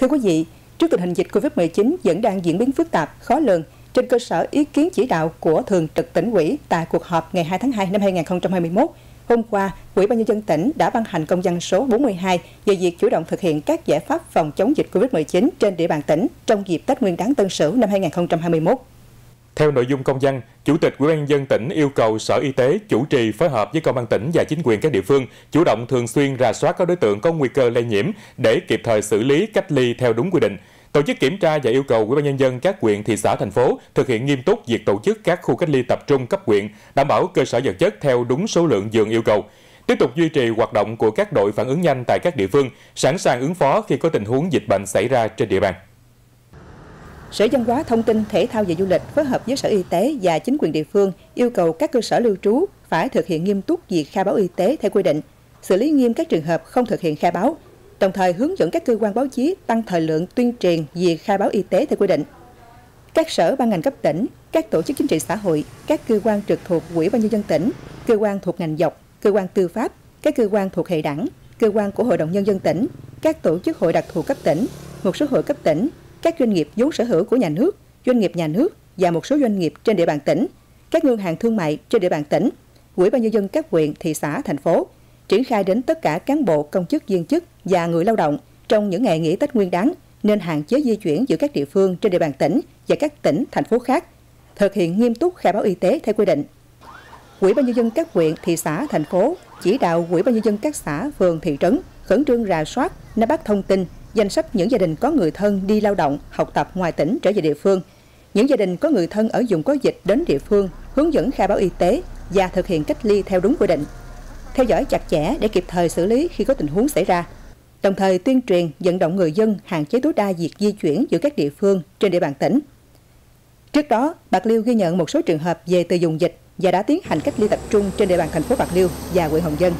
Thưa quý vị, trước tình hình dịch COVID-19 vẫn đang diễn biến phức tạp, khó lường, trên cơ sở ý kiến chỉ đạo của Thường trực tỉnh ủy tại cuộc họp ngày 2 tháng 2 năm 2021, hôm qua, Ủy ban nhân dân tỉnh đã ban hành công văn số 42 về việc chủ động thực hiện các giải pháp phòng chống dịch COVID-19 trên địa bàn tỉnh trong dịp Tết Nguyên đán Tân Sửu năm 2021. Theo nội dung công văn, Chủ tịch Ủy ban nhân dân tỉnh yêu cầu Sở Y tế chủ trì phối hợp với công an tỉnh và chính quyền các địa phương chủ động thường xuyên rà soát các đối tượng có nguy cơ lây nhiễm để kịp thời xử lý cách ly theo đúng quy định. Tổ chức kiểm tra và yêu cầu Ủy ban nhân dân các huyện, thị xã, thành phố thực hiện nghiêm túc việc tổ chức các khu cách ly tập trung cấp huyện, đảm bảo cơ sở vật chất theo đúng số lượng giường yêu cầu. Tiếp tục duy trì hoạt động của các đội phản ứng nhanh tại các địa phương, sẵn sàng ứng phó khi có tình huống dịch bệnh xảy ra trên địa bàn. Sở Văn hóa Thông tin Thể thao và Du lịch phối hợp với Sở Y tế và chính quyền địa phương yêu cầu các cơ sở lưu trú phải thực hiện nghiêm túc việc khai báo y tế theo quy định, xử lý nghiêm các trường hợp không thực hiện khai báo, đồng thời hướng dẫn các cơ quan báo chí tăng thời lượng tuyên truyền việc khai báo y tế theo quy định. Các sở ban ngành cấp tỉnh, các tổ chức chính trị xã hội, các cơ quan trực thuộc Ủy ban nhân dân tỉnh, cơ quan thuộc ngành dọc, cơ quan tư pháp, các cơ quan thuộc hệ đảng, cơ quan của Hội đồng nhân dân tỉnh, các tổ chức hội đặc thù cấp tỉnh, một số hội cấp tỉnh, các doanh nghiệp vốn sở hữu của nhà nước, doanh nghiệp nhà nước và một số doanh nghiệp trên địa bàn tỉnh, các ngân hàng thương mại trên địa bàn tỉnh, quỹ ban nhân dân các huyện, thị xã, thành phố triển khai đến tất cả cán bộ, công chức, viên chức và người lao động trong những ngày nghỉ Tết Nguyên đán nên hạn chế di chuyển giữa các địa phương trên địa bàn tỉnh và các tỉnh, thành phố khác, thực hiện nghiêm túc khai báo y tế theo quy định. Quỹ ban nhân dân các huyện, thị xã, thành phố chỉ đạo quỹ ban nhân dân các xã, phường, thị trấn khẩn trương rà soát, nắm bắt thông tin, danh sách những gia đình có người thân đi lao động, học tập ngoài tỉnh trở về địa phương, những gia đình có người thân ở vùng có dịch đến địa phương, hướng dẫn khai báo y tế và thực hiện cách ly theo đúng quy định. Theo dõi chặt chẽ để kịp thời xử lý khi có tình huống xảy ra. Đồng thời tuyên truyền vận động người dân hạn chế tối đa việc di chuyển giữa các địa phương trên địa bàn tỉnh. Trước đó, Bạc Liêu ghi nhận một số trường hợp về từ vùng dịch và đã tiến hành cách ly tập trung trên địa bàn thành phố Bạc Liêu và huyện Hồng Dân.